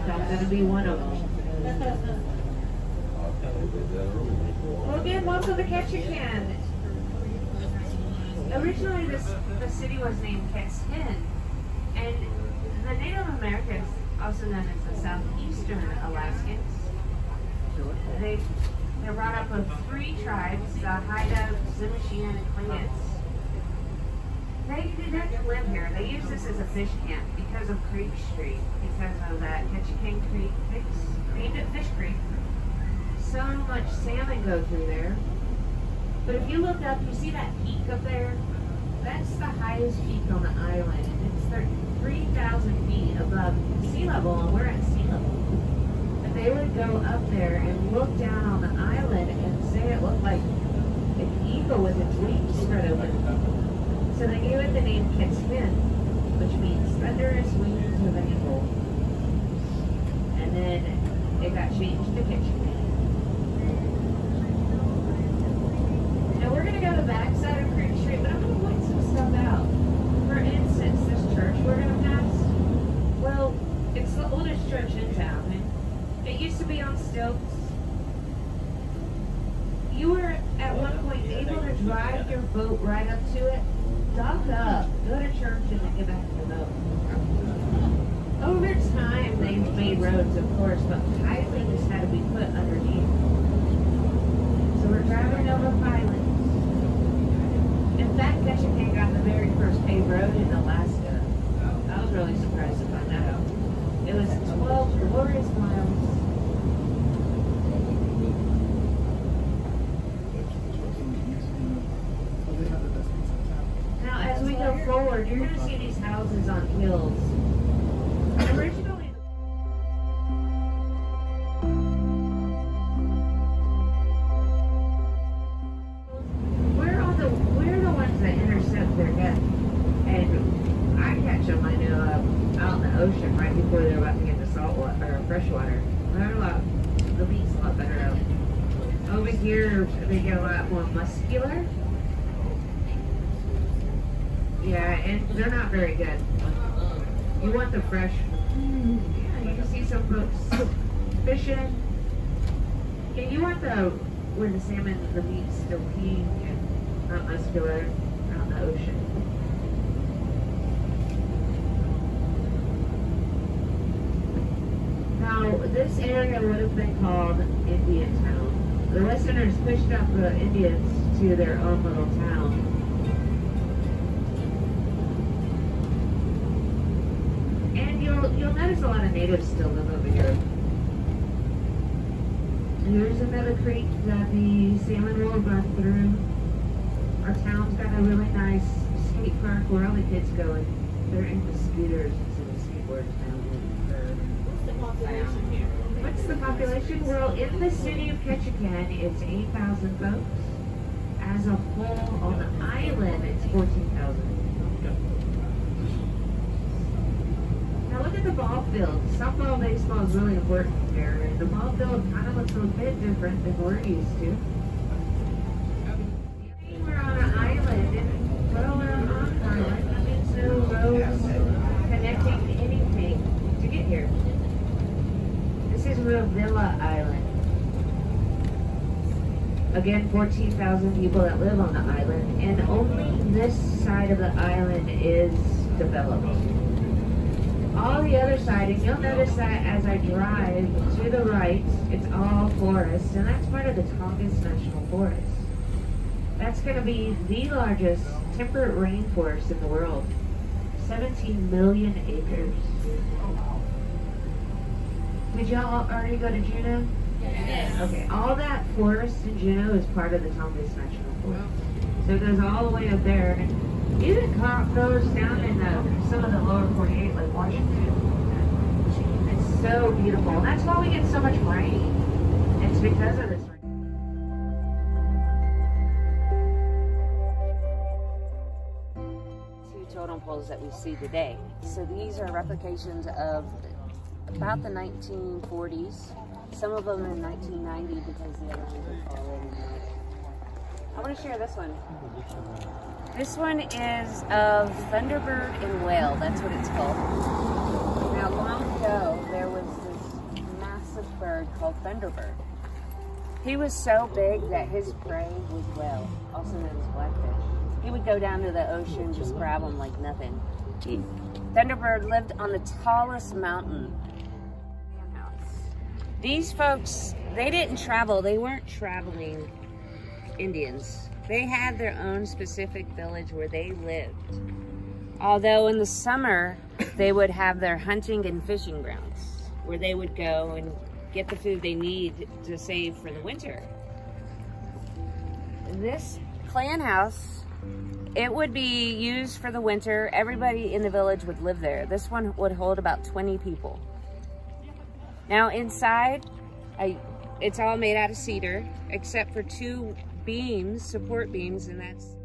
I'm gonna be one of them. Well, again, welcome to Ketchikan. Originally, this the city was named Ketchikan, and the Native Americans, also known as the Southeastern Alaskans, they they're brought up of three tribes: the Haida, Tsimshian, and Tlingits. They didn't live here. They use this as a fish camp because of Creek Street, because of that Ketchikan Creek, named it Fish Creek. So much salmon go through there. But if you look up, you see that peak up there? That's the highest peak on the island. It's 3,000 feet above sea level, and we're at sea level. But they would go up there and look down on the island and say it looked like an eagle with its wings spread open. So they gave it the name Ketsin, which means thunderous wings of an eagle. And then it got changed to Ketchikan. Now we're going to go to the back side of Creek Street, but I'm going to point some stuff out. For instance, this church we're going to pass, well, it's the oldest church in town. It used to be on stilts. You were at one point able to drive your boat right up to it dock up, go to church, and then get back to the boat. Over time, they've made roads, of course, but pilings had to be put underneath. So we're driving over pilings. In fact, Ketchikan got the very first paved road in Alaska. I was really surprised to find that out. It was 12 glorious miles Now, as we go forward, you're going to see these houses on hills. Water or fresh water. They're a lot, the meat's a lot better out. Over here, they get a lot more muscular. Yeah, and they're not very good. You want the fresh. Yeah, you can see some folks fishing. Yeah, you want the where the salmon, the meat's still pink and not muscular in the ocean. Now, this area would have been called Indian Town. The Westerners pushed up the Indians to their own little town And you'll you'll notice a lot of natives still live over here. Here's another creek that the salmon will run through. Our town's got a really nice skate park where all the kids go and they're into scooters instead of skateboards population here? What's the population? Well, in the city of Ketchikan, it's 8,000 folks. As a whole, on the island, it's 14,000. Now look at the ball field. Softball baseball is really important here. The ball field kind of looks a bit different than we're used to. We're on an island, and well, we're on an island. That means no roads connecting anything to get here. This is Revilla Island. Again, 14,000 people that live on the island, and only this side of the island is developed all the other side, and you'll notice that as I drive to the right, it's all forest, and that's part of the Tongass National Forest. That's going to be the largest temperate rainforest in the world. 17 million acres. Did y'all already go to Juneau? Okay, all that forest in Juneau is part of the Tongass National Forest. So it goes all the way up there. Even goes down in the, some of the lower 48, like Washington. It's so beautiful. That's why we get so much rain. It's because of this rain. Two totem poles that we see today. So these are replications of about the 1940s. Some of them in 1990 because the other ones are already I want to share this one. This one is of Thunderbird and Whale. That's what it's called. Now, long ago, there was this massive bird called thunderbird. He was so big that his prey was whale, also known as blackfish. He would go down to the ocean, just grab them like nothing. Thunderbird lived on the tallest mountain. These folks, they didn't travel. They weren't traveling Indians. They had their own specific village where they lived. Although in the summer, they would have their hunting and fishing grounds where they would go and get the food they need to save for the winter. This clan house, it would be used for the winter. Everybody in the village would live there. This one would hold about 20 people. Now inside, I, it's all made out of cedar, except for two beams, support beams, and that's